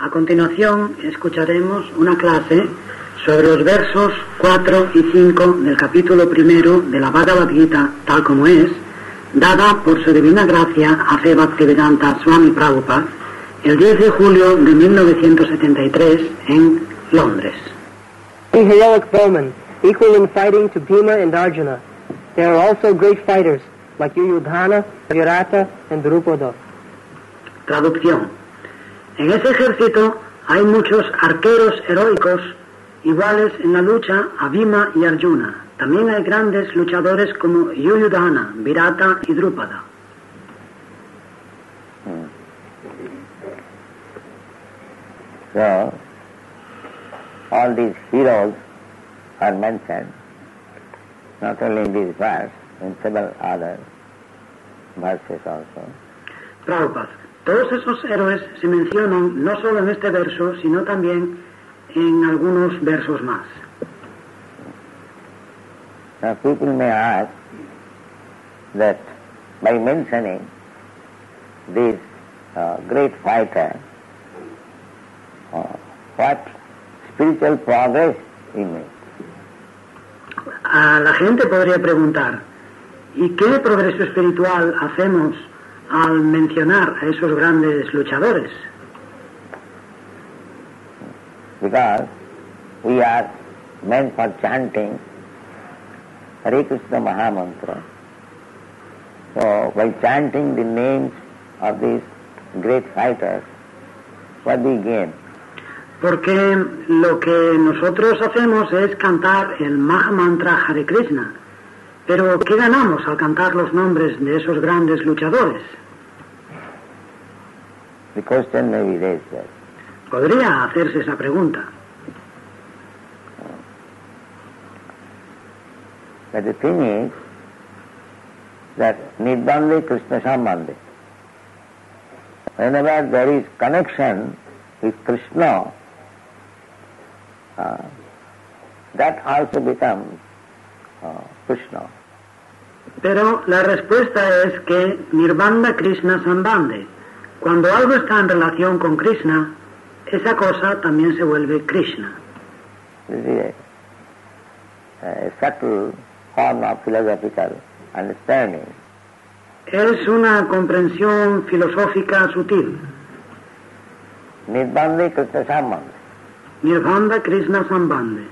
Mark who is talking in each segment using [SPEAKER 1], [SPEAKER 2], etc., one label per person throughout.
[SPEAKER 1] A continuación escucharemos una clase sobre los versos 4 y 5 del capítulo primero de la Bhagavad Gita, tal como es, dada por su divina gracia a Fe Bhaktivedanta Swami Prabhupada el 10 de julio de 1973 en Londres.
[SPEAKER 2] A heroic equal in fighting to Bhima and Arjuna. There are also great fighters like Yuyudhana, Virata, and Drupada.
[SPEAKER 1] Traducción. En ese ejército hay muchos arqueros heroicos iguales en la lucha a Bhima y Arjuna. También hay grandes luchadores como Yuyudhana, Virata y Drupada.
[SPEAKER 3] So, all these heroes are mentioned, not only in this verse, in several other verses also.
[SPEAKER 1] Prabhupada. Todos esos héroes se mencionan no solo en este verso, sino también en algunos versos más.
[SPEAKER 3] Now people may ask that by mentioning uh, great uh, what spiritual progress he made.
[SPEAKER 1] A la gente podría preguntar, ¿y qué progreso espiritual hacemos al mencionar a esos grandes luchadores?
[SPEAKER 3] Because we are meant for chanting Hare Krishna Mahamantra. So by chanting the names of these great fighters, what we gain?
[SPEAKER 1] Porque lo que nosotros hacemos es cantar el Maha Mantra Hare Krishna. Pero ¿qué ganamos al cantar los nombres de esos grandes luchadores?
[SPEAKER 3] The question may be raised.
[SPEAKER 1] Podría hacerse esa pregunta.
[SPEAKER 3] But the thing is that Nibbande Krishna Sambandhe. Whenever there is connection with Krishna, uh, that also becomes uh, Krishna.
[SPEAKER 1] Pero la respuesta es que Nirvanda Krishna Sambande. Cuando algo está en relación con Krishna, esa cosa también se vuelve Krishna.
[SPEAKER 3] Subtle form of philosophical understanding.
[SPEAKER 1] Es una comprensión filosófica sutil.
[SPEAKER 3] Nibbande Krishna Sambandhe.
[SPEAKER 1] Nirvanda Krishna Sambande.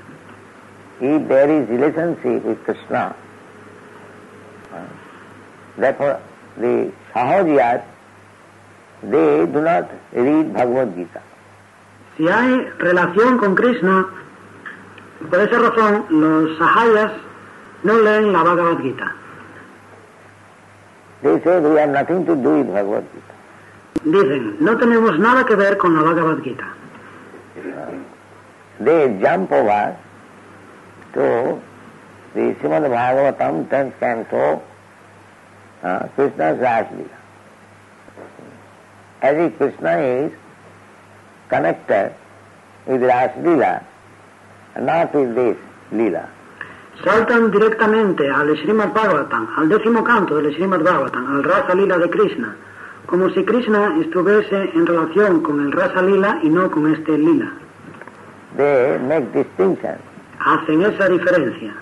[SPEAKER 3] If there is relationship with Krishna, therefore the Sahajiyas, they do not read Bhagavad Gita.
[SPEAKER 1] Si hay relación con Krishna, por esa razón los sahayas no leen la Bhagavad Gita.
[SPEAKER 3] They say we have nothing to do with Bhagavad Gita.
[SPEAKER 1] Dicen, no tenemos nada que ver con la Bhagavad Gita.
[SPEAKER 3] They jump over to Bhagavatam 10th canto, uh, Krishna's Ras Leela. As if Krishna is connected with Ras Leela, not with this Leela.
[SPEAKER 1] Saltan directamente al Srimad Bhagavatam, al décimo canto del Srimad Bhagavatam, al Rasa Lila de Krishna, como si Krishna estuviese en relación con el Rasa Lila y no con este Lila.
[SPEAKER 3] They make distinction.
[SPEAKER 1] Hacen esa diferencia.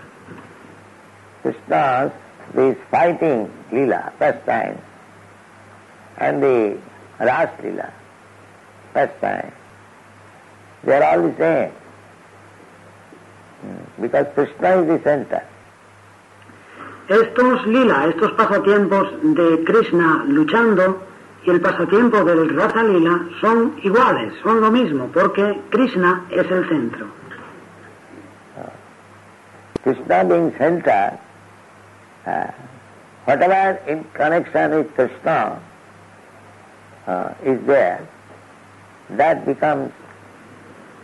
[SPEAKER 3] Krishna's this fighting Leela, first time, and the Ras Leela, first time. They are all the same. Hmm. Because Krishna is the center.
[SPEAKER 1] Estos lila, estos pasatiempos de Krishna luchando y el pasatiempo del Rasa Lila son iguales, son lo mismo, porque Krishna es el centro.
[SPEAKER 3] Krishna being center, uh, whatever in connection with Krishna uh, is there, that becomes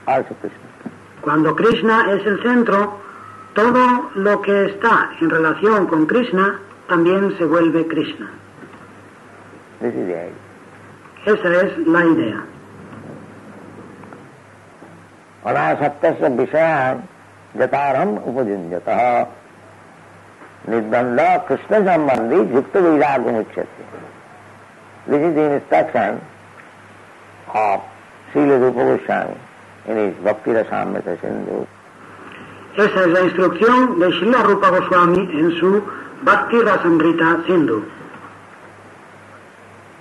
[SPEAKER 3] also Krishna.
[SPEAKER 1] Cuando Krishna es el centro, todo lo que está en relación con Krishna también se vuelve Krishna.
[SPEAKER 3] This is the idea.
[SPEAKER 1] Esa es la idea.
[SPEAKER 3] अनासक्तस्य विषयान् जतारम उपयुञ्जत निर्बंध कृष्ण संबंधी युक्त वैराग मुख्यते लेकिन दिन स्टक्शन ऑफ़ श्रील रूप गोस्वामी इन इज़ भक्ति रसाम में
[SPEAKER 1] थे सिंधु ऐसा ऐसा इंस्ट्रक्शन दे श्रील रूप गोस्वामी इन सु Bhakti Rasamrita Sindhu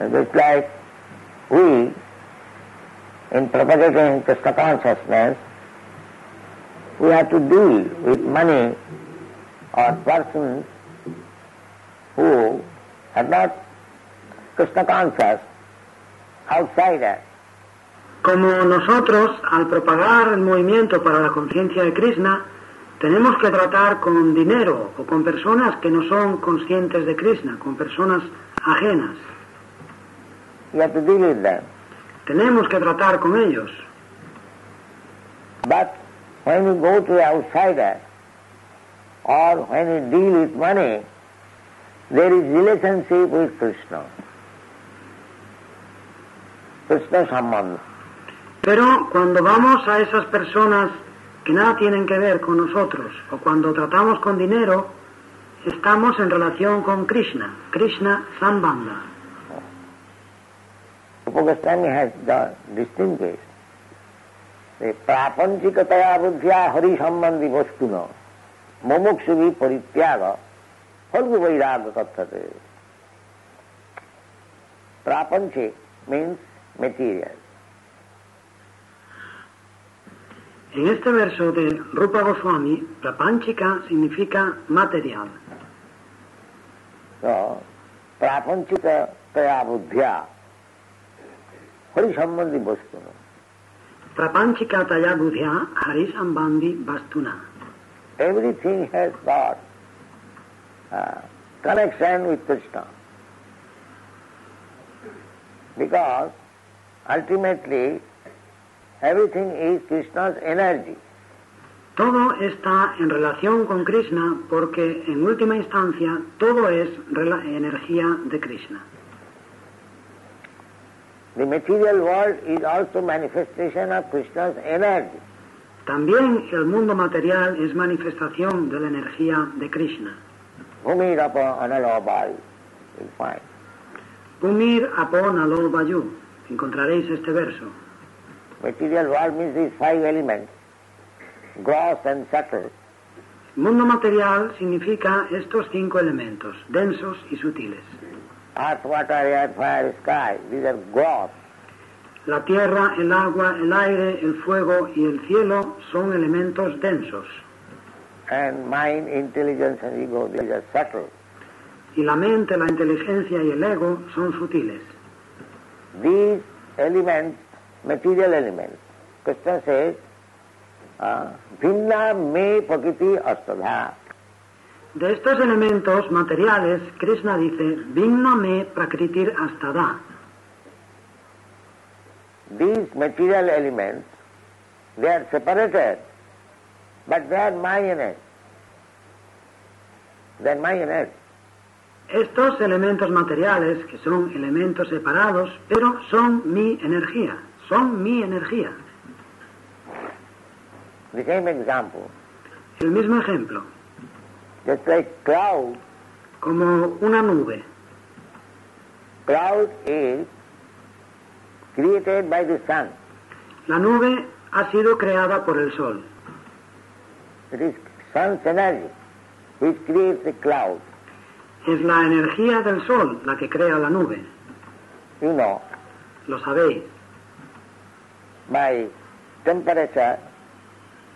[SPEAKER 3] just like we in propagating Krishna consciousness we have to deal with money or persons who are not Krishna conscious, outsiders.
[SPEAKER 1] Como nosotros, al propagar el movimiento para la conciencia de Krishna, tenemos que tratar con dinero o con personas que no son conscientes de Krishna, con personas ajenas.
[SPEAKER 3] You have to deal with them.
[SPEAKER 1] Tenemos que tratar con ellos.
[SPEAKER 3] But when you go to the outsider or when you deal with money, there is relationship with Krishna. Krishna Sambandha.
[SPEAKER 1] Pero cuando vamos a esas personas que nada tienen que ver con nosotros o cuando tratamos con dinero, estamos en relación con Krishna, Krishna Sambandha.
[SPEAKER 3] Rupa Goswami has done distinguished the prapanchikataya buddhya hari sambandhi vastuna mumuksuvi parityaga phalgu vairaga kathate. Prapanchik means material.
[SPEAKER 1] En este verso de Rupa Goswami, Prapanchika significa material.
[SPEAKER 3] So, prapanchikataya buddhya hari sambandhi vastuna.
[SPEAKER 1] Prapanchika Taya Budhya Hari Sambandhi Bastuna.
[SPEAKER 3] Everything has got uh, connection with Krishna. Because ultimately everything is Krishna's energy.
[SPEAKER 1] Todo está en relación con Krishna porque en última instancia todo es energía de Krishna.
[SPEAKER 3] The material world is also manifestation of Krishna's energy.
[SPEAKER 1] También el mundo material es manifestación de la energía de Krishna. Pumir apon alo bayu. Encontraréis este verso.
[SPEAKER 3] Material world means these five elements, gross and subtle.
[SPEAKER 1] Mundo material significa estos cinco elementos, densos y sutiles.
[SPEAKER 3] Earth, water, air, fire, sky, these are gross.
[SPEAKER 1] La tierra, el agua, el aire, el fuego y el cielo son elementos densos.
[SPEAKER 3] And mind, intelligence and ego, these are subtle.
[SPEAKER 1] Y la mente, la inteligencia y el ego son sutiles.
[SPEAKER 3] These elements, material elements, Krishna says, uh, Vinna me prakriti astadha.
[SPEAKER 1] De estos elementos materiales, Krishna dice, Vigna me prakritir astada.
[SPEAKER 3] These material elements, they are separated, but they are my energy. They are my energy.
[SPEAKER 1] Estos elementos materiales, que son elementos separados, pero son mi energía, son mi energía.
[SPEAKER 3] The same example,
[SPEAKER 1] El mismo ejemplo,
[SPEAKER 3] just like cloud,
[SPEAKER 1] como una nube.
[SPEAKER 3] cloud is created by the sun.
[SPEAKER 1] La nube ha sido creada por el sol.
[SPEAKER 3] It is sun's energy which creates the cloud.
[SPEAKER 1] Es la energía del sol la que crea la nube.
[SPEAKER 3] You know,
[SPEAKER 1] Lo sabéis.
[SPEAKER 3] by temperature,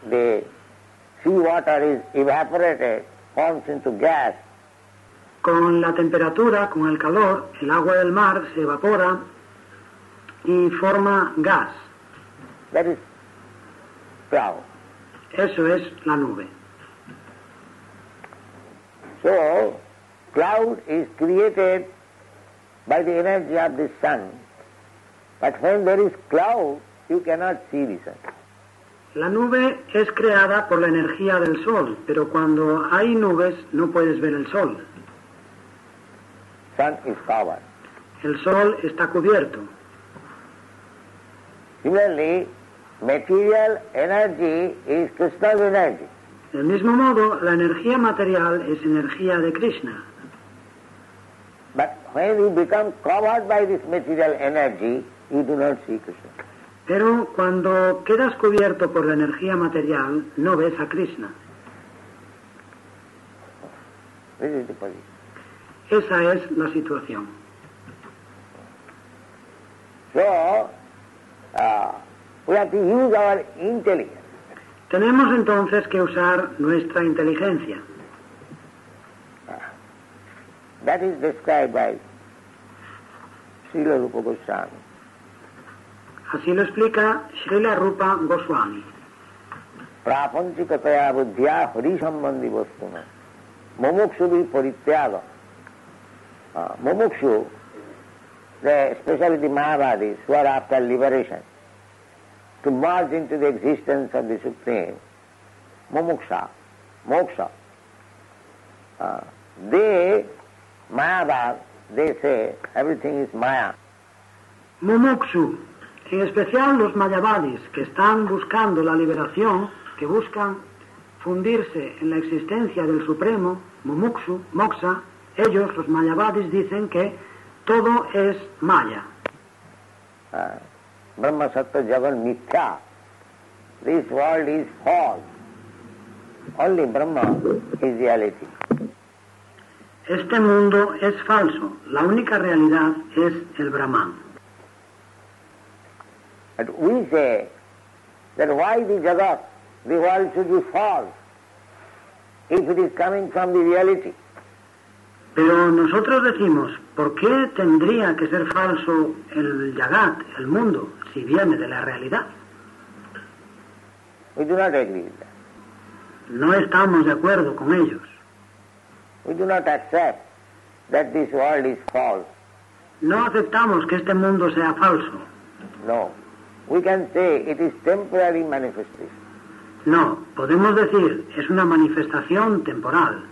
[SPEAKER 3] the sea water is evaporated, forms into gas,
[SPEAKER 1] Con la temperatura, con el calor, el agua del mar se evapora y forma gas.
[SPEAKER 3] that is cloud.
[SPEAKER 1] Eso es la nube.
[SPEAKER 3] So, cloud is created by the energy of the sun. But when there is cloud, you cannot see the sun.
[SPEAKER 1] La nube es creada por la energía del sol, pero cuando hay nubes no puedes ver el sol.
[SPEAKER 3] Sun is covered.
[SPEAKER 1] El sol está cubierto.
[SPEAKER 3] Similarly, material energy is Krishna's energy.
[SPEAKER 1] Del mismo modo, la energía material es energía de Krishna.
[SPEAKER 3] But when you become covered by this material energy, you do not see Krishna.
[SPEAKER 1] Pero cuando quedas cubierto por la energía material, no ves a Krishna.
[SPEAKER 3] This is the position.
[SPEAKER 1] Esa es la situación.
[SPEAKER 3] So, uh, we have to use our intelligence.
[SPEAKER 1] Tenemos entonces que usar nuestra inteligencia.
[SPEAKER 3] That is described by Srila Rupa Goswami.
[SPEAKER 1] Así lo explica Srila Rupa Goswami.
[SPEAKER 3] प्रापंचिकतया बुद्धिया हरि संबंधी वस्तु में मुमुक्षु भी परित्याग uh, मुमुक्षु the, especially the Mahavadis who are after liberation to merge into the existence of the Supreme mumuksha moksha uh, they Mayavad they say everything is Maya.
[SPEAKER 1] Mumukshu, en especial los mayavadis que están buscando la liberación, que buscan fundirse en la existencia del Supremo, Mumukshu, Moksha, ellos, los mayavadis, dicen que todo es Maya.
[SPEAKER 3] uh, Brahma Sattva Jagan Mithya this world is false only Brahma is reality
[SPEAKER 1] Este mundo es falso, la única realidad es el Brahman.
[SPEAKER 3] But we say that why the Jagat, the world should be false if it is coming from the reality.
[SPEAKER 1] Pero nosotros decimos, ¿por qué tendría que ser falso el Yagat, el mundo, si viene de la realidad?
[SPEAKER 3] We do not agree with that.
[SPEAKER 1] No estamos de acuerdo con ellos.
[SPEAKER 3] We do not accept that this world is false.
[SPEAKER 1] No aceptamos que este mundo sea falso.
[SPEAKER 3] No. We can say it is temporary manifestation.
[SPEAKER 1] No, podemos decir, es una manifestación temporal,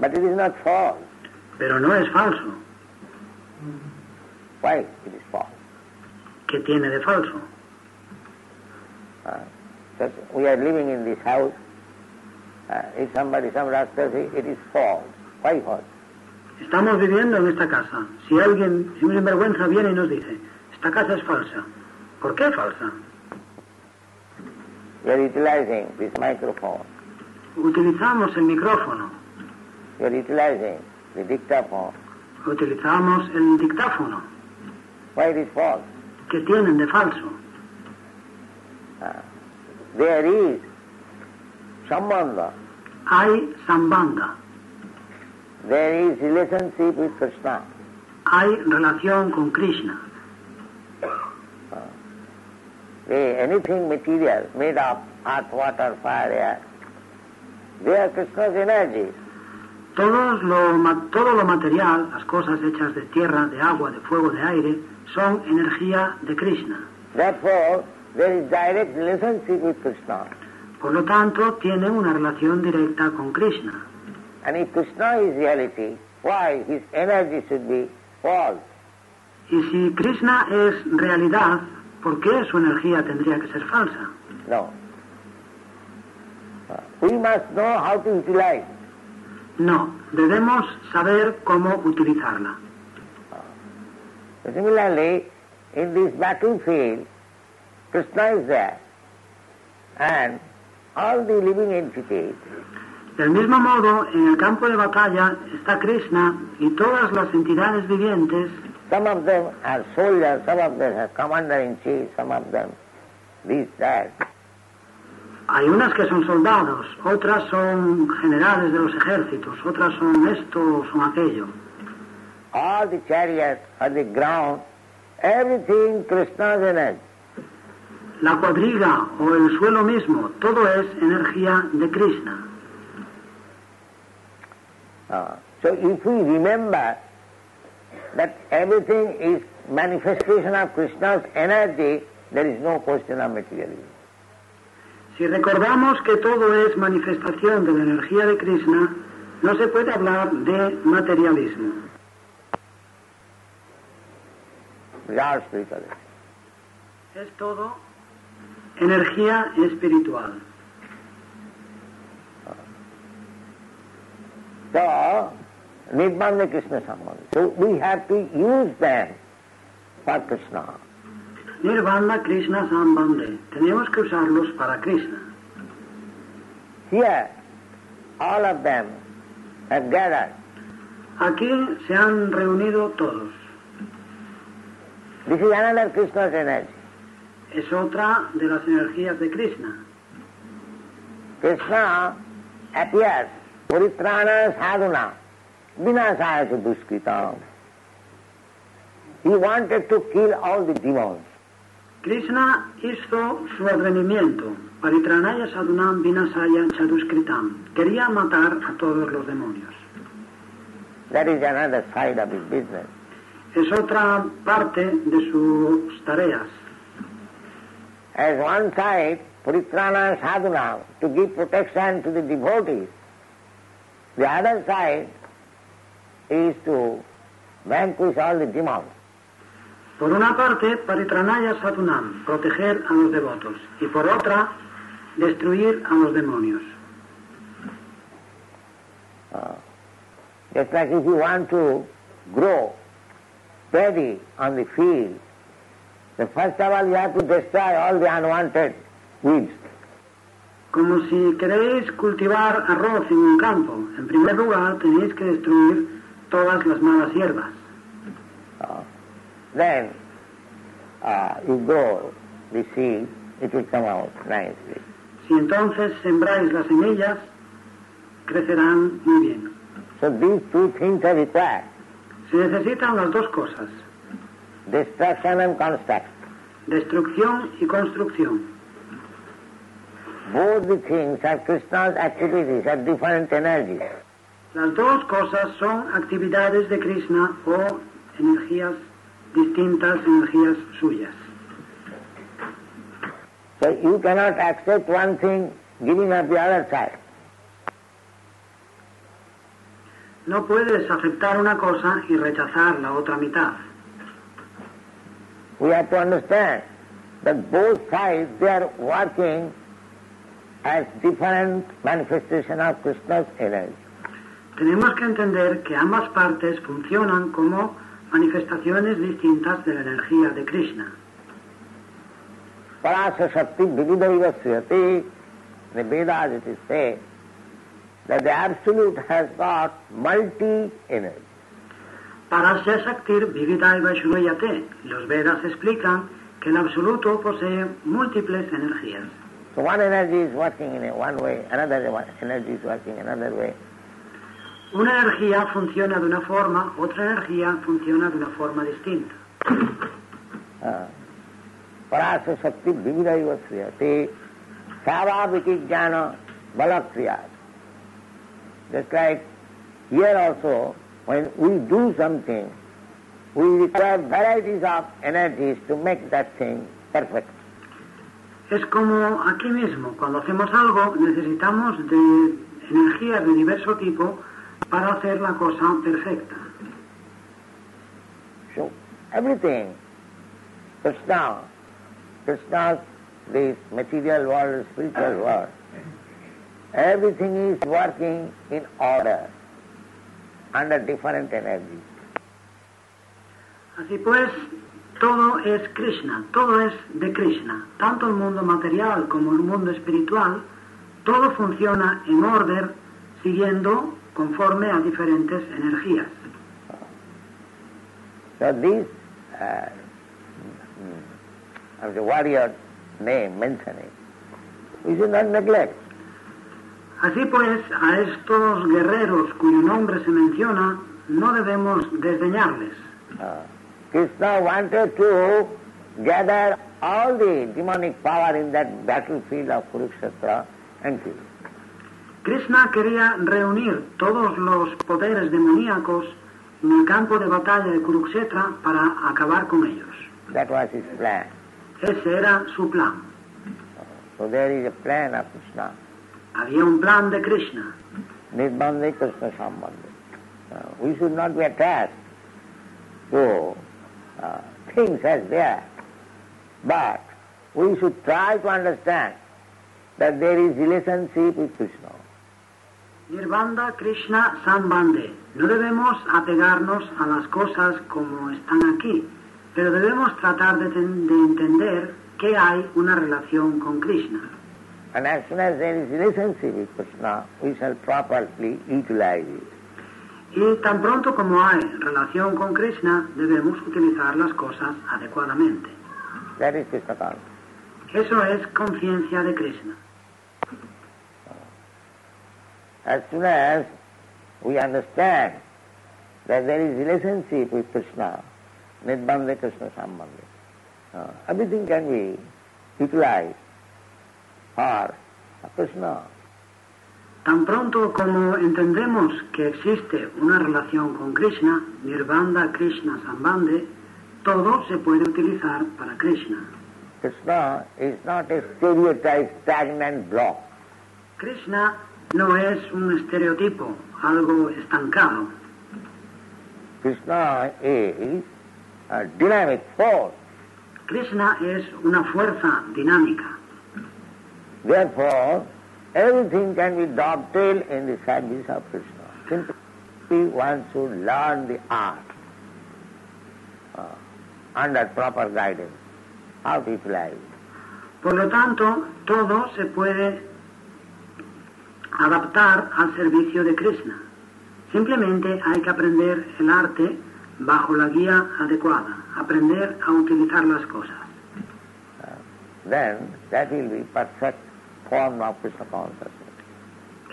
[SPEAKER 3] But it is not false.
[SPEAKER 1] pero no es falso.
[SPEAKER 3] Why it is false?
[SPEAKER 1] ¿Qué tiene de falso?
[SPEAKER 3] Uh, just we are living in this house. Uh, if somebody, some rascal it is false. Why false?
[SPEAKER 1] Estamos viviendo en esta casa. Si alguien, si un sinvergüenza viene y nos dice, esta casa es falsa, ¿por qué falsa?
[SPEAKER 3] We are utilizing this microphone.
[SPEAKER 1] Utilizamos el micrófono,
[SPEAKER 3] We are utilizing the dictaphone.
[SPEAKER 1] utilizamos el dictáfono.
[SPEAKER 3] Why it is false?
[SPEAKER 1] ¿Qué tienen de falso?
[SPEAKER 3] Ah, there is sambandha.
[SPEAKER 1] Hay sambanda,
[SPEAKER 3] There is relationship with Krishna.
[SPEAKER 1] hay relación con Krishna.
[SPEAKER 3] Ah, the, anything material made of earth, water, fire, air, they are Krishna's energy.
[SPEAKER 1] Todos lo todo lo material, las cosas hechas de tierra, de agua, de fuego, de aire, son energía de Krishna.
[SPEAKER 3] Therefore, there is direct relationship with Krishna.
[SPEAKER 1] Por lo tanto, tienen una relación directa con Krishna.
[SPEAKER 3] And if Krishna is reality, why his energy should be false?
[SPEAKER 1] Y si Krishna es realidad, ¿por qué su energía tendría que ser falsa?
[SPEAKER 3] No. Uh, We must know how to utilize.
[SPEAKER 1] No, debemos saber cómo utilizarla.
[SPEAKER 3] Similarly, in this battlefield, Krishna is there. And all the living entities,
[SPEAKER 1] Del mismo modo, en el campo de batalla está Krishna y todas las entidades vivientes,
[SPEAKER 3] some of them are soldiers, some of them are commander-in-chief, some of them this, that.
[SPEAKER 1] Hay unas que son soldados, otras son generales de los ejércitos, otras son esto, son aquello.
[SPEAKER 3] All the chariots on the ground, everything Krishna's energy.
[SPEAKER 1] La cuadriga o el suelo mismo, todo es energía de Krishna.
[SPEAKER 3] Uh, so if we remember that everything is manifestation of Krishna's energy, there is no question of materialism.
[SPEAKER 1] Si recordamos que todo es manifestación de la energía de Krishna, no se puede hablar de materialismo. Es todo energía espiritual.
[SPEAKER 3] So, Krishna. So we have to use them for Krishna.
[SPEAKER 1] Nirvana, Krishna, Sambande. Tenemos que usarlos para Krishna.
[SPEAKER 3] Here, all of them have gathered.
[SPEAKER 1] Aquí se han reunido todos.
[SPEAKER 3] This is another Krishna's energy.
[SPEAKER 1] Es otra de las energías de Krishna.
[SPEAKER 3] Krishna appears, Puritrana sadhuna, vinasaya duskritam. He wanted to kill all the demons.
[SPEAKER 1] Krishna hizo su advenimiento. Paritranaya sadunam vinasaya chaduskritam. Quería matar a todos los demonios.
[SPEAKER 3] That is another side of his business.
[SPEAKER 1] Es otra parte de sus tareas.
[SPEAKER 3] As one side, Puritrana sadhuna, to give protection to the devotees. The other side is to vanquish all the demons.
[SPEAKER 1] Por una parte, Paritranaya Sadunam, proteger a los devotos. Y por otra, destruir a los demonios.
[SPEAKER 3] Uh, just like if you want to grow paddy on the field, then first of all you have to destroy all the unwanted weeds.
[SPEAKER 1] Como si queréis cultivar arroz en un campo, en primer lugar tenéis que destruir todas las malas hierbas.
[SPEAKER 3] Then uh, you grow the seed, it will come out nicely.
[SPEAKER 1] Si entonces sembráis las semillas, crecerán muy bien.
[SPEAKER 3] So these two things are required,
[SPEAKER 1] Se necesitan las dos cosas,
[SPEAKER 3] destruction and construction.
[SPEAKER 1] destrucción y construcción.
[SPEAKER 3] Both the things are Krishna's activities, are different energies.
[SPEAKER 1] Las dos cosas son actividades de Krishna o energías distintas, energías suyas.
[SPEAKER 3] So you cannot accept one thing giving up the other side.
[SPEAKER 1] No puedes aceptar una cosa y rechazar la otra mitad.
[SPEAKER 3] We have to understand that both sides they are working as different manifestation of Krishna's energy.
[SPEAKER 1] Tenemos que entender que ambas partes funcionan como manifestaciones distintas de la energía de Krishna.
[SPEAKER 3] Parasa Shakti Vividaiva Sriyati, the Vedas it is said that the Absolute has got multi-energy.
[SPEAKER 1] Para Shaktir Vividaiva Shunayate, los Vedas explican que el absoluto posee múltiples energías.
[SPEAKER 3] So one energy is working in one way, another energy is working another way.
[SPEAKER 1] Una energía funciona de una forma, otra energía funciona de una forma distinta.
[SPEAKER 3] Parasa Shakti Vividaiva Sriyati, Savaviki Jnana Balakriyat. Just like here also, when we do something, we require varieties of energies to make that thing perfect.
[SPEAKER 1] Es como aquí mismo, cuando hacemos algo necesitamos de energías de diverso tipo para hacer la cosa perfecta.
[SPEAKER 3] So everything, Krishna, Krishna's this material world, spiritual world, everything is working in order, under different energies.
[SPEAKER 1] Así pues, todo es Krishna, todo es de Krishna. Tanto el mundo material como el mundo espiritual, todo funciona en orden siguiendo conforme a diferentes energías.
[SPEAKER 3] So this, uh, of the warrior name mentioning, we should not neglect.
[SPEAKER 1] Así pues, a estos guerreros cuyo nombre se menciona, no debemos desdeñarles.
[SPEAKER 3] Uh, Krishna wanted to gather all the demonic power in that battlefield of Kurukshetra and kill.
[SPEAKER 1] Krishna quería reunir todos los poderes demoníacos en el campo de batalla de Kurukshetra para acabar con ellos.
[SPEAKER 3] That was his plan.
[SPEAKER 1] Ese era su plan.
[SPEAKER 3] So there is a plan of Krishna.
[SPEAKER 1] Había un plan de Krishna.
[SPEAKER 3] Nirbandhe Krishna Sambandhe. Uh, we should not be attached to uh, things as they are, but we should try to understand that there is relationship with Krishna.
[SPEAKER 1] Nirvanda Krishna Sambande. No debemos apegarnos a las cosas como están aquí, Pero debemos tratar de, ten- de entender que hay una relación con Krishna.
[SPEAKER 3] And as soon as there is relationship with Krishna, we shall properly utilize it.
[SPEAKER 1] Y tan pronto como hay relación con Krishna, debemos utilizar las cosas adecuadamente.
[SPEAKER 3] That is Krishna.
[SPEAKER 1] Eso es conciencia de Krishna.
[SPEAKER 3] As soon as we understand that there is relationship with Krishna, Nidbande Krishna Sambandhe, uh, everything can be utilized for Krishna.
[SPEAKER 1] Tan pronto como entendemos que existe una relación con Krishna, Nirvanda, Krishna, Sambandhe, todo se puede utilizar para Krishna.
[SPEAKER 3] Krishna is not a stereotyped, stagnant block.
[SPEAKER 1] Krishna no es un estereotipo, algo estancado.
[SPEAKER 3] Krishna is a dynamic force.
[SPEAKER 1] Krishna es una fuerza dinámica.
[SPEAKER 3] Therefore, everything can be dovetailed in the service of Krishna. Simply one should learn the art uh, under proper guidance, how to it.
[SPEAKER 1] Por lo tanto, todo se puede adaptar al servicio de Krishna. Simplemente hay que aprender el arte bajo la guía adecuada, aprender a utilizar las cosas.
[SPEAKER 3] Then that will be perfect form of Krishna consciousness.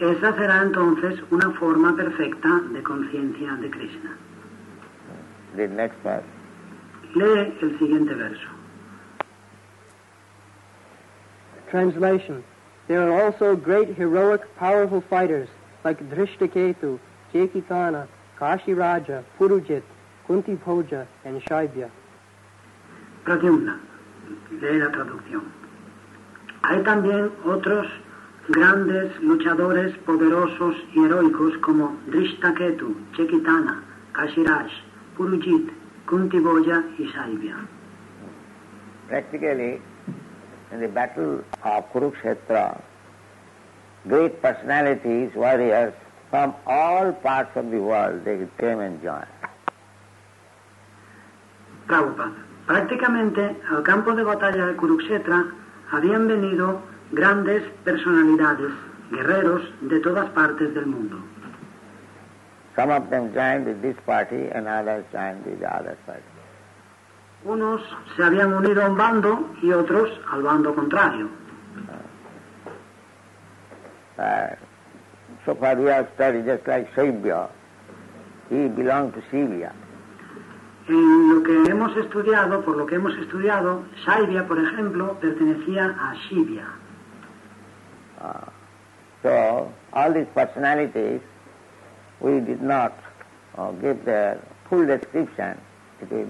[SPEAKER 1] Esa será entonces una forma perfecta de conciencia de Krishna.
[SPEAKER 3] The next verse.
[SPEAKER 1] Lee el siguiente verso.
[SPEAKER 2] Translation. There are also great heroic, powerful fighters like Drishtaketu, Jekikana, Kashiraja, Purujit, Kunti Bhoja, and Shaibya.
[SPEAKER 1] Pradyumna, lee la traducción. Hay también otros grandes luchadores poderosos y heroicos como Drishtaketu, Chekitana, Kashiraj, Purujit, Kuntiboya y Saibya.
[SPEAKER 3] Practically, in the battle of Kurukshetra, great personalities, warriors from all parts of the world, they came and joined.
[SPEAKER 1] Prabhupada. Prácticamente al campo de batalla de Kurukshetra habían venido grandes personalidades, guerreros de todas partes del mundo.
[SPEAKER 3] Some of them joined with this party and others joined with the other party.
[SPEAKER 1] Unos se habían unido a un bando y otros al bando contrario.
[SPEAKER 3] Uh, so far we have studied just like Shaibya. He belonged to Shivya.
[SPEAKER 1] En lo que hemos estudiado, por lo que hemos estudiado, Saibya, por ejemplo, pertenecía a Shivya.
[SPEAKER 3] Uh, so all these personalities, we did not uh, give their full description. It will,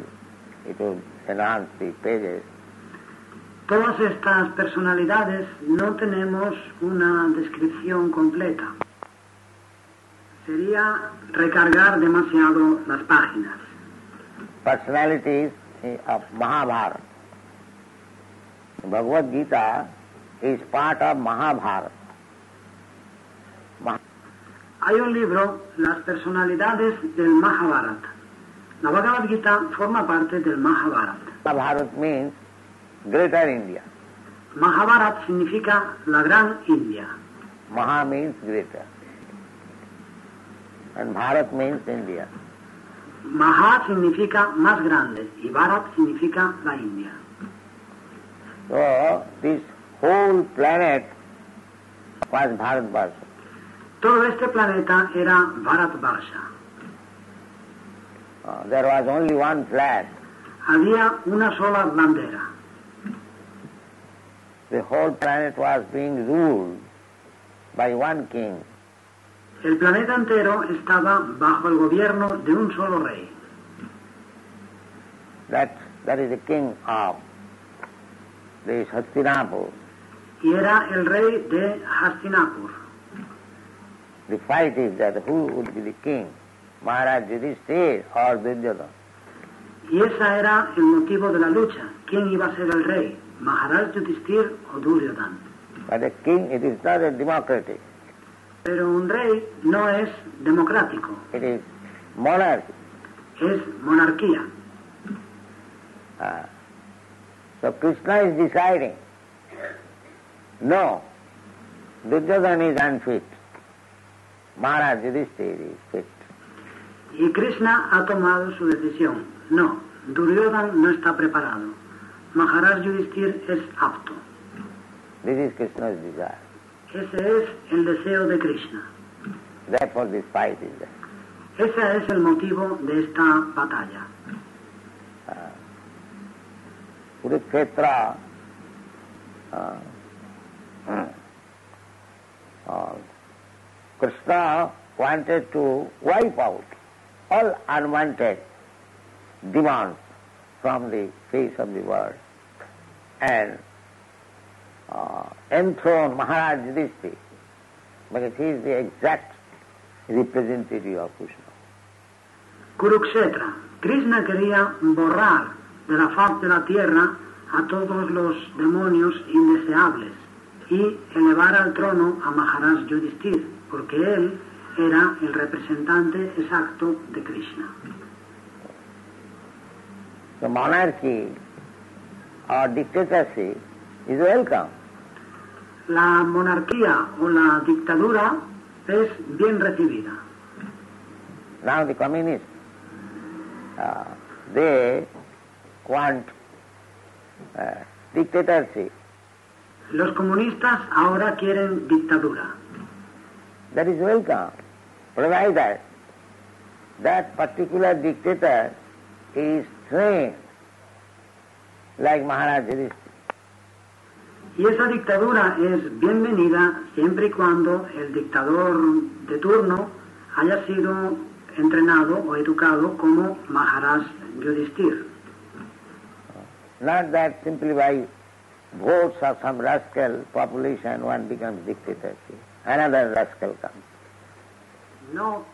[SPEAKER 3] the pages.
[SPEAKER 1] Todas estas personalidades no tenemos una descripción completa. Sería recargar demasiado las páginas.
[SPEAKER 3] Personalities of Mahabharata. Bhagavad Gita is part of Mahabharata. Mah-
[SPEAKER 1] Hay un libro, Las personalidades del Mahabharata. La Bhagavad Gita forma parte del Mahabharata.
[SPEAKER 3] Mahabharata means Greater India.
[SPEAKER 1] Mahabharata significa la Gran India.
[SPEAKER 3] Maha means greater. And Bharat means India.
[SPEAKER 1] Maha significa más grande y Bharat significa la India.
[SPEAKER 3] So this whole planet was Bharatvarsha.
[SPEAKER 1] Todo este planeta era Bharatvarsha.
[SPEAKER 3] Uh, there was only one flag.
[SPEAKER 1] Había una sola bandera.
[SPEAKER 3] The whole planet was being ruled by one king.
[SPEAKER 1] El planeta entero estaba bajo el gobierno de un solo rey.
[SPEAKER 3] That, that is the king of this Hastinapur.
[SPEAKER 1] Y era el rey de Hastinapur.
[SPEAKER 3] The fight is that who would be the king, Maharaj Yudhishthir or Duryodhana.
[SPEAKER 1] Y esa era el motivo de la lucha. ¿Quién iba a ser el rey? ¿Maharaj Yudhishthir o Duryodhan?
[SPEAKER 3] But a king, it is not a democratic.
[SPEAKER 1] Pero un rey no es democrático,
[SPEAKER 3] It is monarchy.
[SPEAKER 1] es monarquía.
[SPEAKER 3] Uh, so Krishna is deciding, no, Duryodhana is unfit. Maharaj Yudhishthira is fit.
[SPEAKER 1] Y Krishna ha tomado su decisión. No, Duryodhan no está preparado. Maharaj Yudhishthir es apto.
[SPEAKER 3] This is Krishna's desire.
[SPEAKER 1] Ese es el deseo de Krishna.
[SPEAKER 3] Therefore this fight is there.
[SPEAKER 1] Ese es el motivo de esta batalla.
[SPEAKER 3] Kurukshetra, uh, uh, Krishna wanted to wipe out all unwanted demands from the face of the world and uh, enthrone Maharaj Yudhishthira because he is the exact representative of Krishna.
[SPEAKER 1] Kurukshetra. Krishna quería borrar de la faz de la tierra a todos los demonios indeseables y elevar al trono a Maharaj Yudhishthir, porque él era el representante exacto de Krishna.
[SPEAKER 3] The monarchy or dictatorship is welcome.
[SPEAKER 1] La monarquía o la dictadura es bien recibida.
[SPEAKER 3] Now the communists, uh, they want uh, dictatorship.
[SPEAKER 1] Los comunistas ahora quieren dictadura.
[SPEAKER 3] That is welcome, provided that particular dictator is trained like Maharaj Yudhishthira.
[SPEAKER 1] Y esa dictadura es bienvenida siempre y cuando el dictador de turno haya sido entrenado o educado como Maharaj Yudhishthir.
[SPEAKER 3] Not that simply by votes of some rascal population one becomes dictator. Another rascal comes.
[SPEAKER 1] No,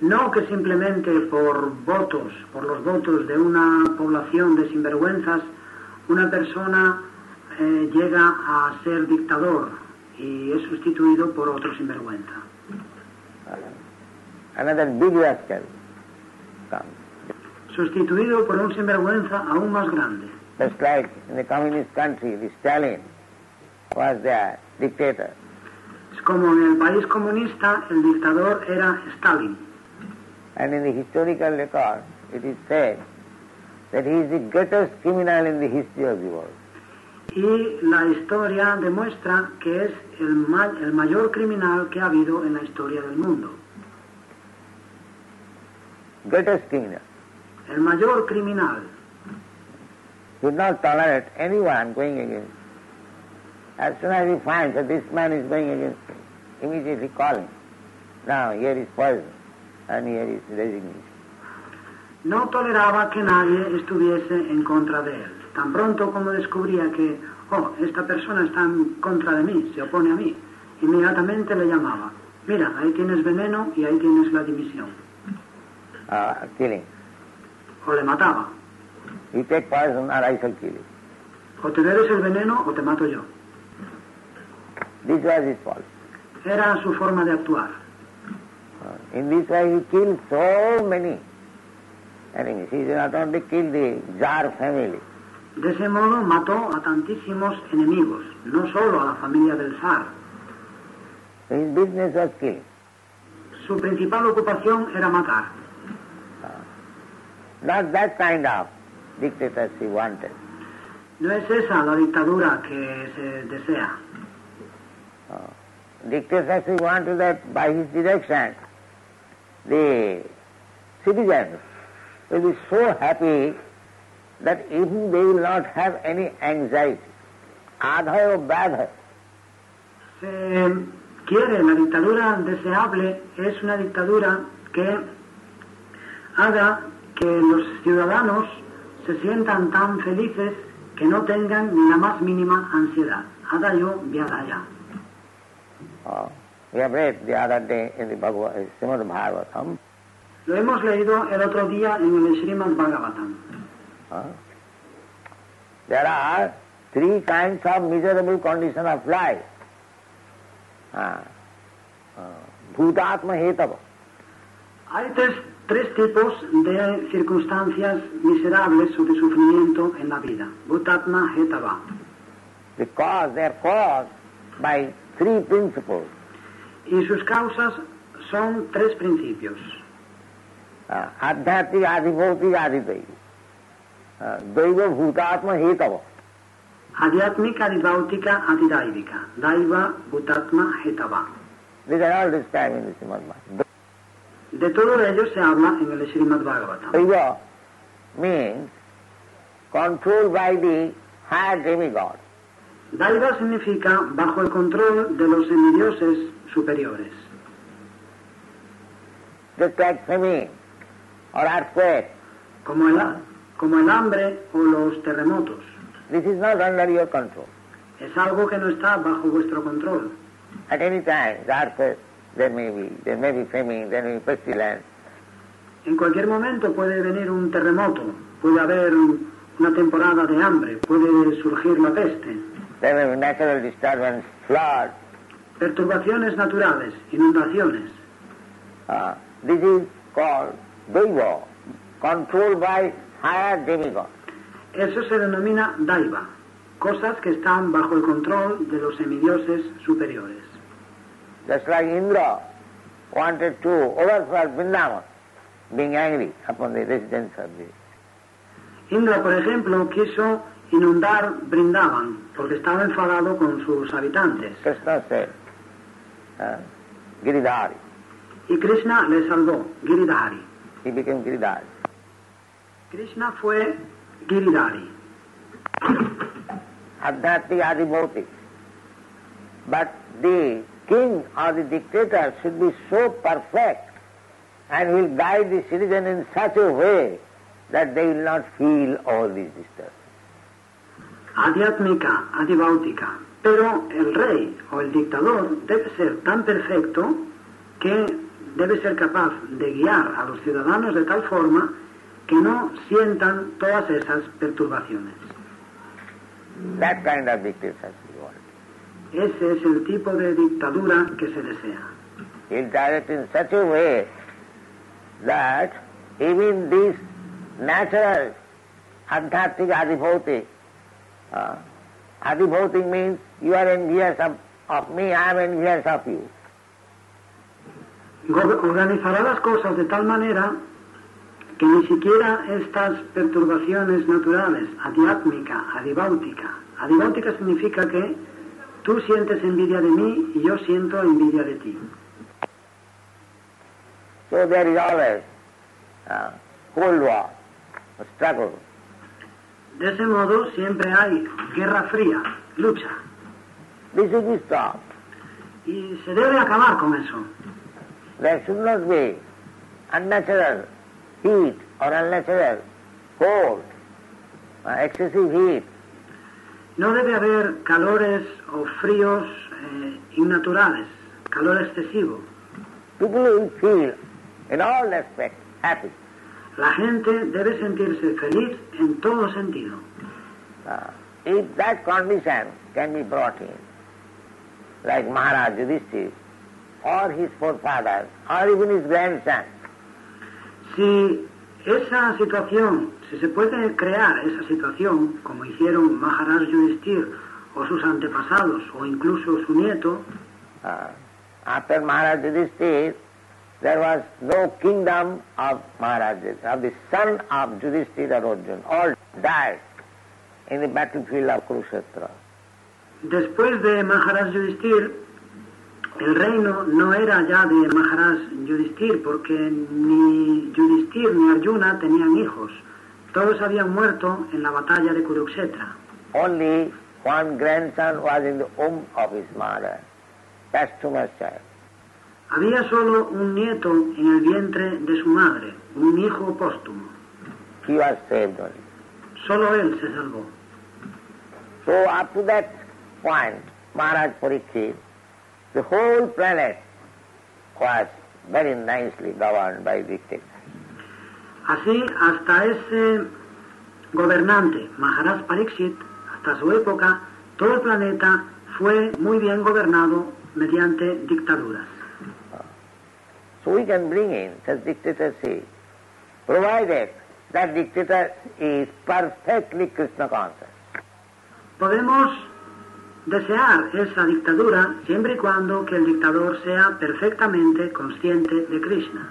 [SPEAKER 1] no que simplemente por votos, por los votos de una población de sinvergüenzas, una persona eh, llega a ser dictador y es sustituido por otro sinvergüenza.
[SPEAKER 3] Another.
[SPEAKER 1] Sustituido por un sinvergüenza aún más grande.
[SPEAKER 3] Just like in the communist country, the Stalin was their dictator.
[SPEAKER 1] Como en el país comunista el dictador era Stalin.
[SPEAKER 3] And in the historical record, it is said that he is the greatest criminal in the history of the world.
[SPEAKER 1] Y la historia demuestra que es el, ma- el mayor criminal que ha habido en la historia del mundo.
[SPEAKER 3] Greatest criminal.
[SPEAKER 1] El mayor criminal.
[SPEAKER 3] Would not tolerate anyone going against him. As soon as he finds that this man is going against him, immediately call him. Now, here is poison, and here is resignation.
[SPEAKER 1] No toleraba que nadie estuviese en contra de él. Tan pronto como descubría que, oh, esta persona está en contra de mí, se opone a mí, inmediatamente le llamaba. Mira, ahí tienes veneno y ahí tienes la dimisión.
[SPEAKER 3] Uh, killing.
[SPEAKER 1] O le mataba.
[SPEAKER 3] You take poison or I shall kill you.
[SPEAKER 1] O te bebes el veneno o te mato yo.
[SPEAKER 3] This was his policy.
[SPEAKER 1] Era su forma de actuar.
[SPEAKER 3] Uh, in this way he killed so many enemies. He not only kill the Tsar family,
[SPEAKER 1] De ese modo mató a tantísimos enemigos, no solo a la familia del zar.
[SPEAKER 3] his business was killing.
[SPEAKER 1] Su principal ocupación era matar.
[SPEAKER 3] Not that kind of dictatorship he wanted.
[SPEAKER 1] No es esa la dictadura que se desea.
[SPEAKER 3] Dictatorship wanted that by his direction the citizens will be so happy that even they will not have any anxiety. Adha badha.
[SPEAKER 1] Se quiere, la dictadura deseable es una dictadura que haga que los ciudadanos se sientan tan felices que no tengan ni la más mínima ansiedad. Adayo Vyadaya.
[SPEAKER 3] Uh, we have read the other day in the Bhagavad, Srimad Bhagavatam,
[SPEAKER 1] Lo hemos leído el otro día en el Srimad Bhagavatam.
[SPEAKER 3] uh, there are three kinds of miserable condition of life. Uh, uh, Bhutatma Hetava.
[SPEAKER 1] Hay tres, tres tipos de circunstancias miserables o de sufrimiento en la vida. Bhutatma, Hetava.
[SPEAKER 3] Because they are caused by three principles.
[SPEAKER 1] Y sus causas son tres principios.
[SPEAKER 3] Uh, Adhibhautik, Adhidaiva. Uh, Daiva, Bhutatma, Hetava.
[SPEAKER 1] Adhyatmika, Adibhautika, Adidaivika. Daiva, Bhutatma, Hetava.
[SPEAKER 3] These are all described in the Srimad Bhagavatam.
[SPEAKER 1] De todo ello se habla en el Srimad Bhagavatam.
[SPEAKER 3] Daiva means controlled by the higher demigod.
[SPEAKER 1] Daiva significa bajo el control de los semidioses superiores.
[SPEAKER 3] Earthquake.
[SPEAKER 1] como el, como el hambre o los terremotos.
[SPEAKER 3] This is not under your control.
[SPEAKER 1] Es algo que no está bajo vuestro control.
[SPEAKER 3] At any time, the earthquake, there may be, there may be famine, there may be pestilence.
[SPEAKER 1] En cualquier momento puede venir un terremoto, puede haber un- una temporada de hambre, puede surgir la peste,
[SPEAKER 3] There be natural disturbance, flood.
[SPEAKER 1] perturbaciones naturales, inundaciones.
[SPEAKER 3] Uh, this is called Daiva, controlled by higher demigod.
[SPEAKER 1] Eso se denomina daiva, cosas que están bajo el control de los semidioses superiores.
[SPEAKER 3] Just like Indra wanted to overthrow Vrindavan, being angry upon the residents of the
[SPEAKER 1] Indra, por ejemplo, quiso inundar Brindavan porque estaba enfadado con sus habitantes.
[SPEAKER 3] Krishna said, uh, Giridhari.
[SPEAKER 1] Y Krishna le salvó, Giridhari.
[SPEAKER 3] He became Giridhari.
[SPEAKER 1] Krishna fue Giridhari.
[SPEAKER 3] Adhyatmik Adibhautik. But the king or the dictator should be so perfect and will guide the citizen in such a way that they will not feel all these disturbance.
[SPEAKER 1] Adhyatmika, adibáutica. Pero el rey o el dictador debe ser tan perfecto que debe ser capaz de guiar a los ciudadanos de tal forma que no sientan todas esas perturbaciones.
[SPEAKER 3] That kind of dictatorship.
[SPEAKER 1] Ese es el tipo de dictadura que se desea.
[SPEAKER 3] He'll direct in such a way that even this natural adhyatmik adibhautik, uh, adibhautik means you are envious of, of me, I am envious of you.
[SPEAKER 1] Organizará las cosas de tal manera que ni siquiera estas perturbaciones naturales, adiátmica, adibáutica. Adibáutica significa que tú sientes envidia de mí y yo siento envidia de ti.
[SPEAKER 3] So there is always uh, cold war, a struggle.
[SPEAKER 1] De ese modo siempre hay guerra fría, lucha.
[SPEAKER 3] This should.
[SPEAKER 1] Y se debe acabar con eso.
[SPEAKER 3] There should not be unnatural heat or unnatural cold, uh, excessive heat.
[SPEAKER 1] No debe haber calores o fríos eh, innaturales, calor excesivo.
[SPEAKER 3] People will feel in all aspects happy.
[SPEAKER 1] La gente debe sentirse feliz en todo sentido.
[SPEAKER 3] Uh, if that condition can be brought in, like Maharaj Yudhishthir, or his forefathers, or even his grandson,
[SPEAKER 1] Si esa situación, si se puede crear esa situación, como hicieron Maharaj Yudhishthir o sus antepasados o incluso su nieto,
[SPEAKER 3] uh, after Maharaj Yudhishthir, there was no kingdom of Maharaj, of the son of Yudhishthir or Arjuna. All died in the battlefield of Kurukshetra.
[SPEAKER 1] después de Maharaj Yudhishthir, el reino no era ya de Maharaj Yudhishthir, porque ni Yudhishthir ni Arjuna tenían hijos. Todos habían muerto en la batalla de Kurukshetra.
[SPEAKER 3] Only one grandson was in the womb of his mother, posthumous child.
[SPEAKER 1] Había solo un nieto en el vientre de su madre, un hijo póstumo.
[SPEAKER 3] He was saved only.
[SPEAKER 1] Solo él se salvó.
[SPEAKER 3] So up to that point, Maharaj Pariksit, the whole planet was very nicely governed by dictators.
[SPEAKER 1] Así, hasta ese gobernante, Maharaj Pariksit, hasta su época, todo el planeta fue muy bien gobernado mediante dictaduras.
[SPEAKER 3] So we can bring in such dictatorship provided that dictator is perfectly Krishna conscious.
[SPEAKER 1] Podemos desear esa dictadura siempre y cuando que el dictador sea perfectamente consciente de Krishna.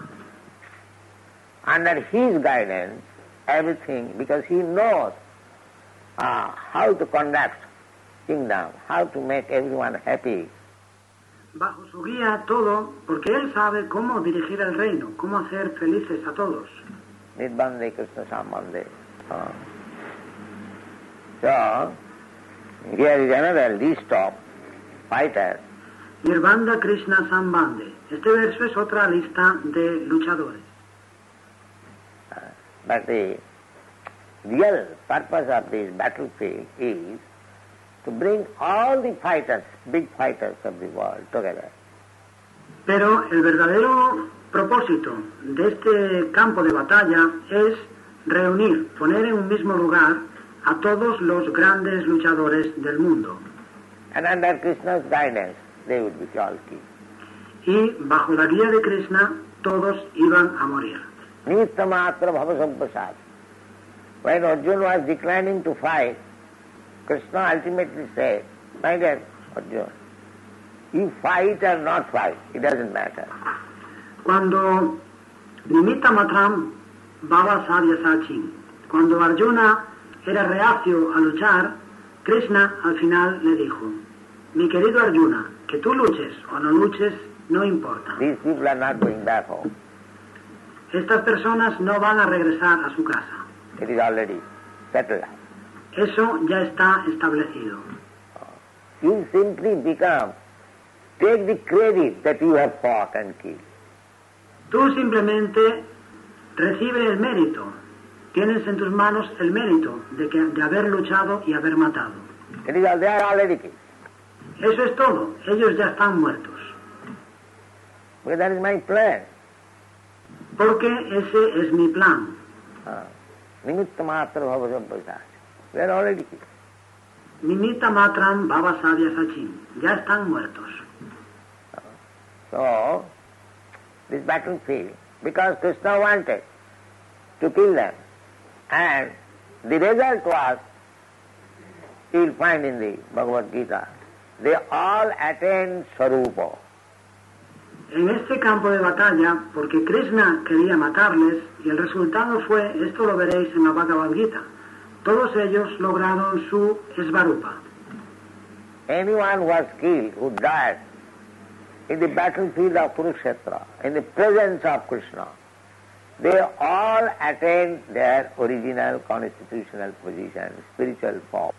[SPEAKER 3] Under his guidance, everything, because he knows uh, how to conduct kingdom, how to make everyone happy.
[SPEAKER 1] Bajo su guía todo, porque él sabe cómo dirigir el reino, cómo hacer felices a todos.
[SPEAKER 3] Nidbande Krishna Sambande. Uh, so, here is another list of fighters.
[SPEAKER 1] Nirvanda Krishna Sambande. Este verso es otra lista de luchadores.
[SPEAKER 3] But the real purpose of this battlefield is to bring all the fighters, big fighters of the world together.
[SPEAKER 1] Pero el verdadero propósito de este campo de batalla es reunir, poner en un mismo lugar a todos los grandes luchadores del mundo.
[SPEAKER 3] And under Krishna's guidance, they would be all killed.
[SPEAKER 1] Y bajo la guía de Krishna, todos iban a morir.
[SPEAKER 3] Nimitta matra bhava sampasad. When Arjuna was declining to fight, Krishna ultimately said, My dear Arjuna, you fight or not fight, it doesn't matter.
[SPEAKER 1] Cuando Nimitta Matram Baba Sadhya Sachin, cuando Arjuna era reacio a luchar, Krishna al final le dijo, mi querido Arjuna, que tú luches o no luches, no importa.
[SPEAKER 3] These people are not going back home.
[SPEAKER 1] Estas personas no van a regresar a su casa.
[SPEAKER 3] It is already settled.
[SPEAKER 1] Eso ya está establecido.
[SPEAKER 3] You simply become, take the credit that you have fought and killed.
[SPEAKER 1] Tú simplemente recibe el mérito. Tienes en tus manos el mérito de, que, de haber luchado y haber matado.
[SPEAKER 3] It is all, they are already killed.
[SPEAKER 1] Eso es todo. Ellos ya están muertos.
[SPEAKER 3] Because that is my plan.
[SPEAKER 1] Porque ese es mi plan.
[SPEAKER 3] Sampasad. They are already killed.
[SPEAKER 1] Nimita Matram Baba Sadhya Sachin. Ya están muertos.
[SPEAKER 3] So, this battlefield, because Krishna wanted to kill them, and the result was, you will find in the Bhagavad Gita, they all attained Sarupa.
[SPEAKER 1] En este campo de batalla, porque Krishna quería matarles, y el resultado fue, esto lo veréis en la Bhagavad Gita, todos ellos lograron su Svarupa.
[SPEAKER 3] Anyone was killed who died in the battlefield of Kurukshetra, in the presence of Krishna, they all attained their original constitutional position, spiritual form.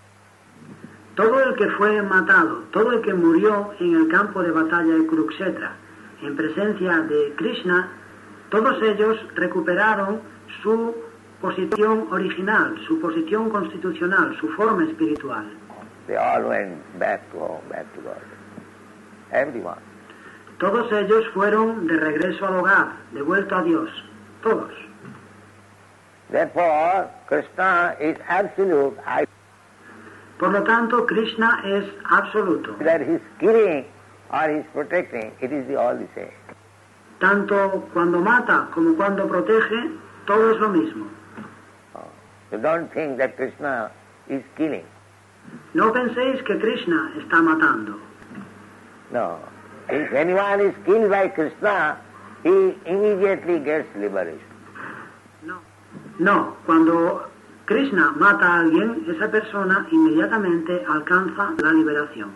[SPEAKER 1] Todo el que fue matado, todo el que murió en el campo de batalla de Kurukshetra, en presencia de Krishna, todos ellos recuperaron su posición original, su posición constitucional, su forma espiritual.
[SPEAKER 3] They all went back to home, back to God. Everyone.
[SPEAKER 1] Todos ellos fueron de regreso al hogar, de vuelta a Dios. Todos.
[SPEAKER 3] Therefore, Krishna is absolute. I
[SPEAKER 1] Por lo tanto, Krishna es absoluto.
[SPEAKER 3] that he's killing or he's protecting, it is the all the same.
[SPEAKER 1] Tanto cuando mata como cuando protege, todo es lo mismo.
[SPEAKER 3] You don't think that Krishna is killing.
[SPEAKER 1] No penséis que Krishna está matando.
[SPEAKER 3] No. If anyone is killed by Krishna, he immediately gets liberation.
[SPEAKER 1] No. No, cuando Krishna mata a alguien, esa persona inmediatamente alcanza la liberación.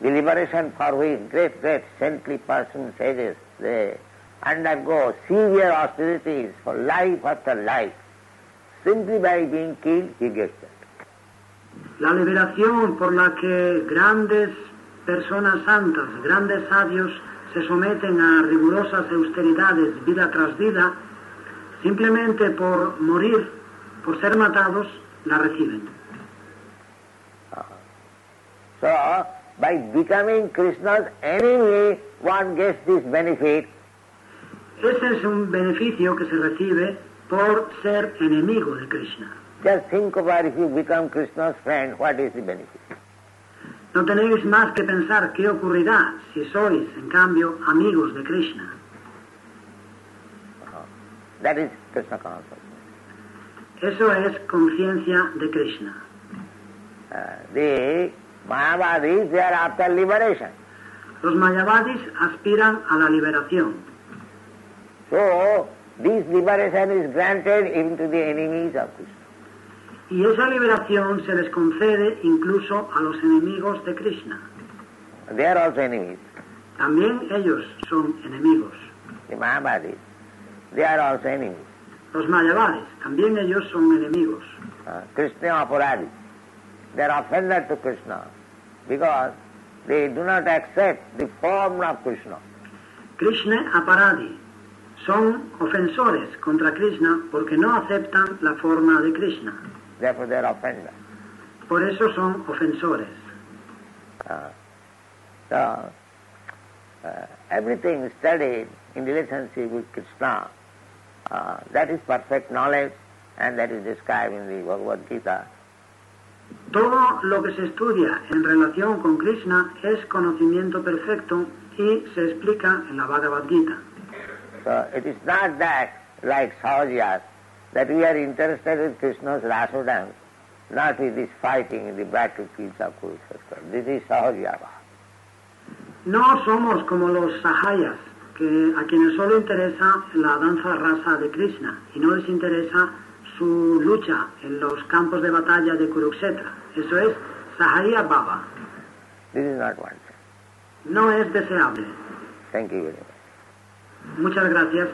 [SPEAKER 3] The liberation for which great, great saintly persons, sages, they undergo severe austerities for life after life. Simply by being killed, he gets that.
[SPEAKER 1] La liberación por la que grandes personas santas, grandes sabios, se someten a rigurosas austeridades vida tras vida, simplemente por morir, por ser matados, la reciben.
[SPEAKER 3] So, by becoming Krishna's enemy, one gets this benefit.
[SPEAKER 1] Ese es un beneficio que se recibe por ser enemigo de Krishna.
[SPEAKER 3] Just think about if you become Krishna's friend, what is the benefit?
[SPEAKER 1] No tenéis más que pensar qué ocurrirá si sois, en cambio, amigos de Krishna.
[SPEAKER 3] That is Krishna consciousness.
[SPEAKER 1] Eso es conciencia de Krishna.
[SPEAKER 3] Uh, the Mayavadis, they are after liberation.
[SPEAKER 1] Los mayavadis aspiran a la liberación.
[SPEAKER 3] So, this liberation is granted even to the enemies of Krishna.
[SPEAKER 1] Y esa liberación se les concede incluso a los enemigos de Krishna.
[SPEAKER 3] They are also enemies.
[SPEAKER 1] También ellos son enemigos.
[SPEAKER 3] The Mayavadis, they are also enemies.
[SPEAKER 1] Los mayavadis, también ellos son enemigos.
[SPEAKER 3] Uh, Krishna Aparadi. They are offended to Krishna because they do not accept the form of Krishna.
[SPEAKER 1] Krishna aparadi son ofensores contra Krishna porque no aceptan la forma de Krishna.
[SPEAKER 3] Therefore.
[SPEAKER 1] Por eso son ofensores.
[SPEAKER 3] Uh, so, uh, everything studied in relationship with Krishna, uh, that is perfect knowledge and that is described in the Bhagavad Gita.
[SPEAKER 1] Todo lo que se estudia en relación con Krishna es conocimiento perfecto y se explica en la Bhagavad Gita.
[SPEAKER 3] So it is not that, like Sahajas, that we are interested in Krishna's Rasa dance, not with this fighting in the battlefields of Kurukshetra. This is Sahajava.
[SPEAKER 1] No somos como los sahayas, que a quienes solo interesa la danza rasa de Krishna y no les interesa su lucha en los campos de batalla de Kurukshetra. Eso es Sahaya Baba.
[SPEAKER 3] This is not one.
[SPEAKER 1] No es deseable.
[SPEAKER 3] Thank you very much.
[SPEAKER 1] Muchas gracias.